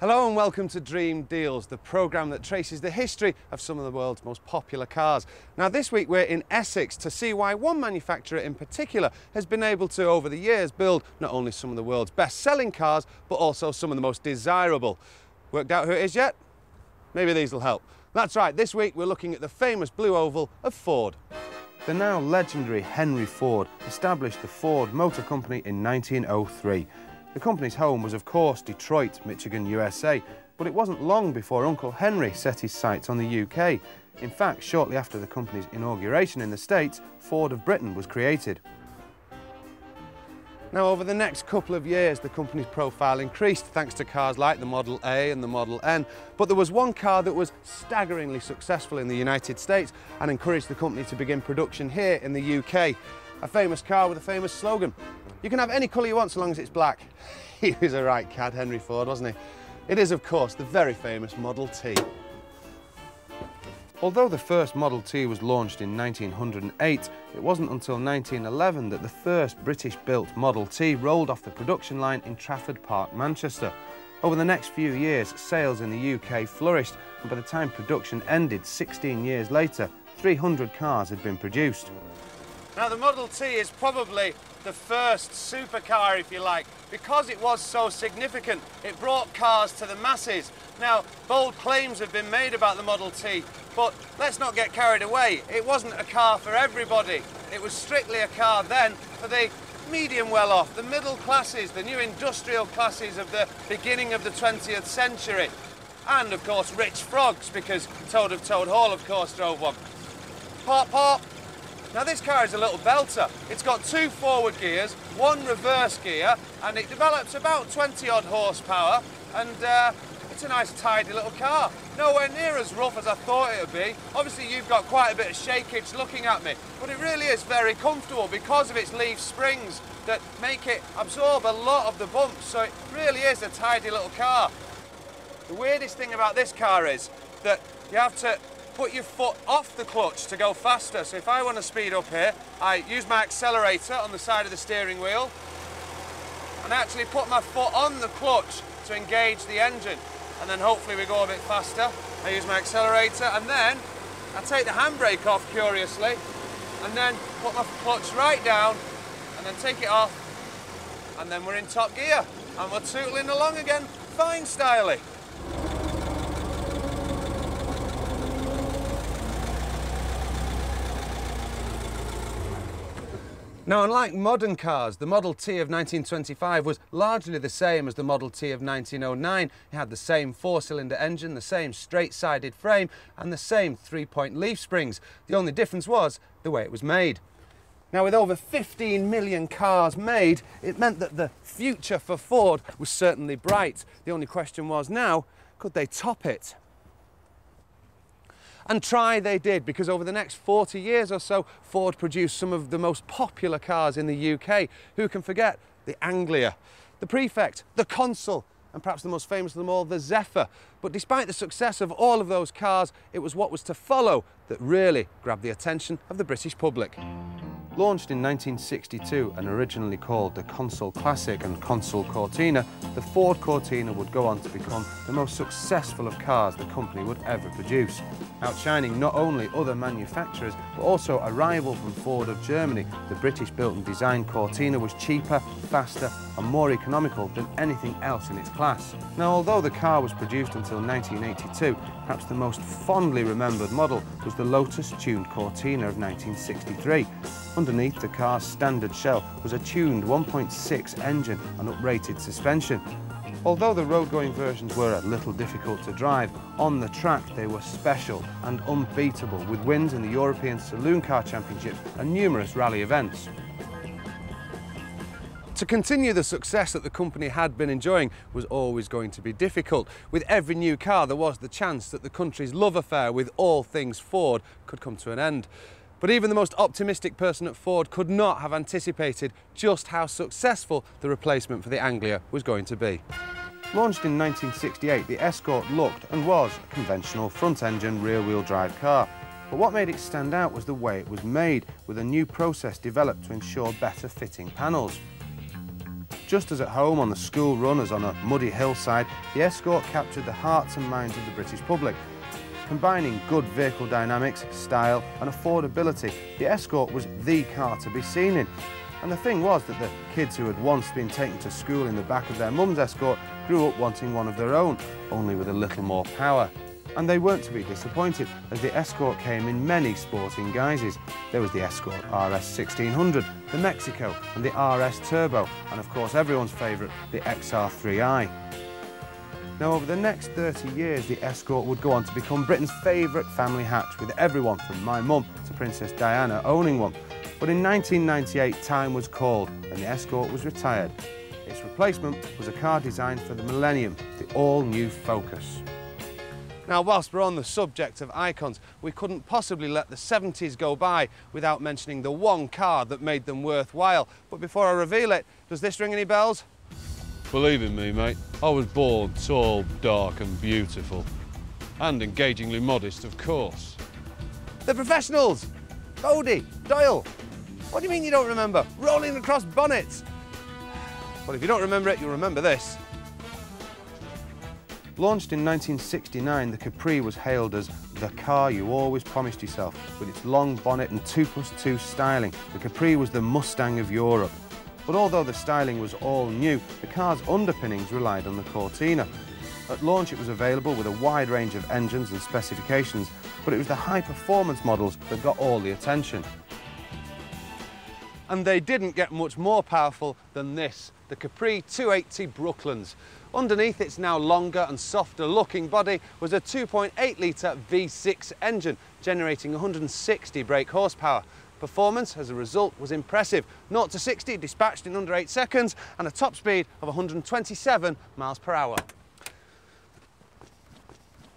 Hello and welcome to Dream Deals, the programme that traces the history of some of the world's most popular cars. Now this week we're in Essex to see why one manufacturer in particular has been able to over the years build not only some of the world's best selling cars but also some of the most desirable. Worked out who it is yet? Maybe these will help. That's right, this week we're looking at the famous blue oval of Ford. The now legendary Henry Ford established the Ford Motor Company in 1903 the company's home was, of course, Detroit, Michigan, USA, but it wasn't long before Uncle Henry set his sights on the UK. In fact, shortly after the company's inauguration in the States, Ford of Britain was created. Now, over the next couple of years, the company's profile increased thanks to cars like the Model A and the Model N. But there was one car that was staggeringly successful in the United States and encouraged the company to begin production here in the UK. A famous car with a famous slogan, you can have any colour you want so long as it's black. He was a right cad, Henry Ford, wasn't he? It is, of course, the very famous Model T. Although the first Model T was launched in 1908, it wasn't until 1911 that the first British-built Model T rolled off the production line in Trafford Park, Manchester. Over the next few years, sales in the UK flourished, and by the time production ended 16 years later, 300 cars had been produced. Now, the Model T is probably the first supercar, if you like, because it was so significant. It brought cars to the masses. Now, bold claims have been made about the Model T, but let's not get carried away. It wasn't a car for everybody. It was strictly a car then for the medium well-off, the middle classes, the new industrial classes of the beginning of the 20th century. And, of course, rich frogs, because Toad of Toad Hall, of course, drove one. Pop, pop, now this car is a little belter. It's got two forward gears, one reverse gear, and it develops about 20 odd horsepower, and uh, it's a nice tidy little car. Nowhere near as rough as I thought it would be. Obviously you've got quite a bit of shakeage looking at me, but it really is very comfortable because of its leaf springs that make it absorb a lot of the bumps, so it really is a tidy little car. The weirdest thing about this car is that you have to put your foot off the clutch to go faster. So if I want to speed up here, I use my accelerator on the side of the steering wheel and actually put my foot on the clutch to engage the engine. And then hopefully we go a bit faster. I use my accelerator and then I take the handbrake off curiously and then put my clutch right down and then take it off and then we're in top gear and we're tootling along again, fine styling. Now, unlike modern cars, the Model T of 1925 was largely the same as the Model T of 1909. It had the same four-cylinder engine, the same straight-sided frame, and the same three-point leaf springs. The only difference was the way it was made. Now, with over 15 million cars made, it meant that the future for Ford was certainly bright. The only question was now, could they top it? And try they did, because over the next 40 years or so, Ford produced some of the most popular cars in the UK. Who can forget the Anglia, the Prefect, the Consul, and perhaps the most famous of them all, the Zephyr. But despite the success of all of those cars, it was what was to follow that really grabbed the attention of the British public. Launched in 1962 and originally called the Consul Classic and Consul Cortina, the Ford Cortina would go on to become the most successful of cars the company would ever produce, outshining not only other manufacturers but also a rival from Ford of Germany. The British-built and designed Cortina was cheaper, faster and more economical than anything else in its class. Now, although the car was produced until 1982, perhaps the most fondly remembered model was the Lotus tuned Cortina of 1963. Underneath the car's standard shell was a tuned 1.6 engine and uprated suspension. Although the road-going versions were a little difficult to drive, on the track they were special and unbeatable with wins in the European Saloon Car Championship and numerous rally events. To continue the success that the company had been enjoying was always going to be difficult. With every new car, there was the chance that the country's love affair with all things Ford could come to an end. But even the most optimistic person at Ford could not have anticipated just how successful the replacement for the Anglia was going to be. Launched in 1968, the Escort looked and was a conventional front-engine rear-wheel drive car. But what made it stand out was the way it was made, with a new process developed to ensure better fitting panels. Just as at home on the school run as on a muddy hillside, the Escort captured the hearts and minds of the British public. Combining good vehicle dynamics, style and affordability, the Escort was the car to be seen in. And the thing was that the kids who had once been taken to school in the back of their mum's Escort grew up wanting one of their own, only with a little more power. And they weren't to be disappointed, as the Escort came in many sporting guises. There was the Escort RS 1600, the Mexico and the RS Turbo, and of course everyone's favourite, the XR3i. Now, over the next 30 years, the Escort would go on to become Britain's favourite family hatch, with everyone from my mum to Princess Diana owning one. But in 1998, time was called and the Escort was retired. Its replacement was a car designed for the millennium, the all-new Focus. Now, whilst we're on the subject of icons, we couldn't possibly let the 70s go by without mentioning the one car that made them worthwhile. But before I reveal it, does this ring any bells? Believe in me, mate, I was born tall, dark and beautiful. And engagingly modest, of course. The professionals! Bodie, Doyle, what do you mean you don't remember? Rolling across bonnets. Well, if you don't remember it, you'll remember this. Launched in 1969, the Capri was hailed as the car you always promised yourself. With its long bonnet and 2 plus 2 styling, the Capri was the Mustang of Europe. But although the styling was all new, the car's underpinnings relied on the Cortina. At launch, it was available with a wide range of engines and specifications, but it was the high-performance models that got all the attention and they didn't get much more powerful than this, the Capri 280 Brooklands. Underneath its now longer and softer looking body was a 2.8 litre V6 engine, generating 160 brake horsepower. Performance, as a result, was impressive. 0 to 60 dispatched in under 8 seconds and a top speed of 127 miles per hour.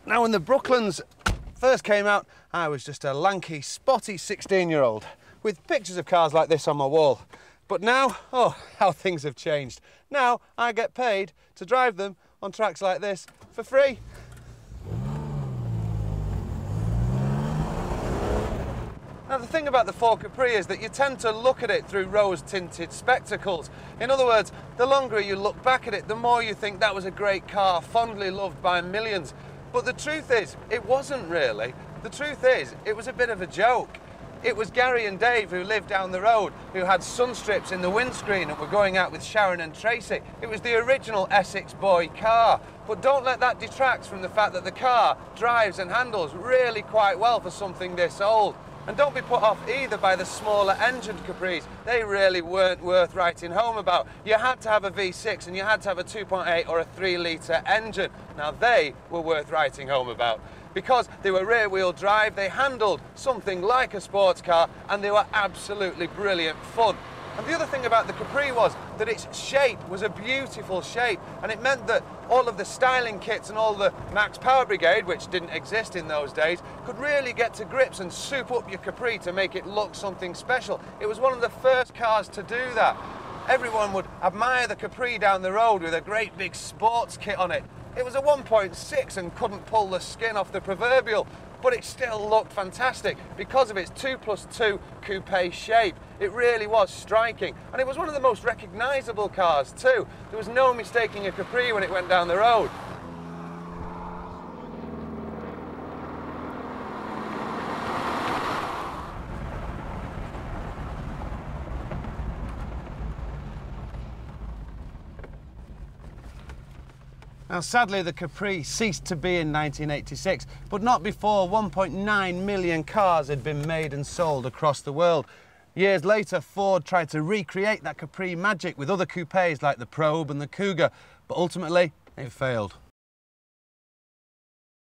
Now, when the Brooklands first came out, I was just a lanky, spotty 16-year-old with pictures of cars like this on my wall. But now, oh, how things have changed. Now I get paid to drive them on tracks like this for free. Now the thing about the Ford Capri is that you tend to look at it through rose-tinted spectacles. In other words, the longer you look back at it, the more you think that was a great car, fondly loved by millions. But the truth is, it wasn't really. The truth is, it was a bit of a joke. It was Gary and Dave who lived down the road who had sun strips in the windscreen and were going out with Sharon and Tracy. It was the original Essex boy car. But don't let that detract from the fact that the car drives and handles really quite well for something this old. And don't be put off either by the smaller engined Capris. They really weren't worth writing home about. You had to have a V6 and you had to have a 2.8 or a 3 litre engine. Now they were worth writing home about because they were rear wheel drive, they handled something like a sports car and they were absolutely brilliant fun. And the other thing about the Capri was that its shape was a beautiful shape and it meant that all of the styling kits and all the Max Power Brigade, which didn't exist in those days, could really get to grips and soup up your Capri to make it look something special. It was one of the first cars to do that. Everyone would admire the Capri down the road with a great big sports kit on it. It was a 1.6 and couldn't pull the skin off the proverbial, but it still looked fantastic because of its 2 plus 2 coupe shape. It really was striking, and it was one of the most recognisable cars too. There was no mistaking a Capri when it went down the road. Now, sadly, the Capri ceased to be in 1986, but not before 1.9 million cars had been made and sold across the world. Years later, Ford tried to recreate that Capri magic with other coupes like the Probe and the Cougar, but ultimately, it failed.